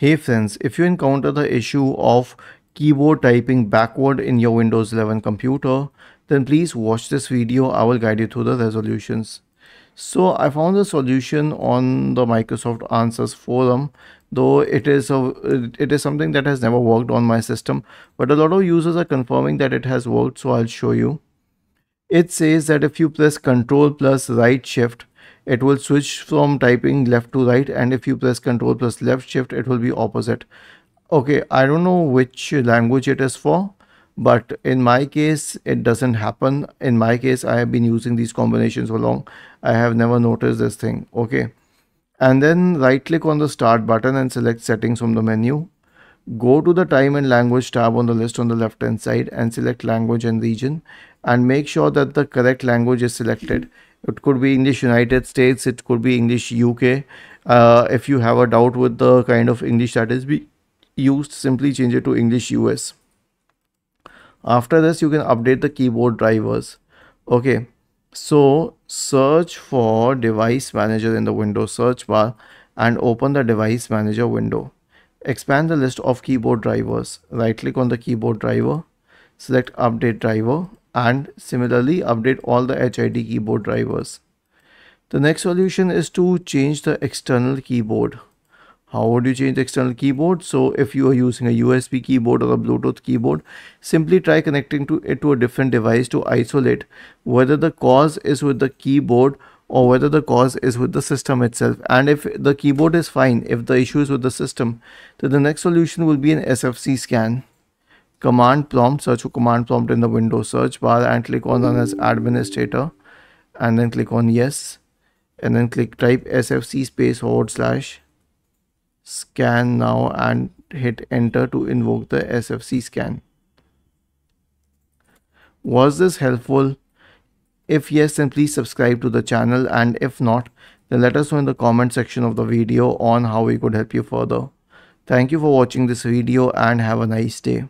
Hey friends, if you encounter the issue of keyboard typing backward in your Windows 11 computer, then please watch this video. I will guide you through the resolutions. So I found the solution on the Microsoft Answers forum, though it is a it is something that has never worked on my system, but a lot of users are confirming that it has worked, so I'll show you. It says that if you press Control plus right shift it will switch from typing left to right and if you press control plus left shift it will be opposite. Okay i don't know which language it is for but in my case it doesn't happen. In my case i have been using these combinations for long. I have never noticed this thing. Okay. And then right click on the start button and select settings from the menu. Go to the time and language tab on the list on the left hand side and select language and region and make sure that the correct language is selected it could be english united states it could be english uk uh, if you have a doubt with the kind of english that is be used simply change it to english us after this you can update the keyboard drivers. Okay. So search for device manager in the windows search bar and open the device manager window. Expand the list of keyboard drivers. Right click on the keyboard driver. Select update driver and similarly update all the HID keyboard drivers. The next solution is to change the external keyboard. How would you change the external keyboard? So if you are using a USB keyboard or a Bluetooth keyboard, simply try connecting to it to a different device to isolate whether the cause is with the keyboard or whether the cause is with the system itself. And if the keyboard is fine, if the issue is with the system, then the next solution will be an SFC scan command prompt search for command prompt in the windows search bar and click on run as administrator and then click on yes and then click type sfc space forward slash scan now and hit enter to invoke the sfc scan. Was this helpful? If yes then please subscribe to the channel and if not then let us know in the comment section of the video on how we could help you further. Thank you for watching this video and have a nice day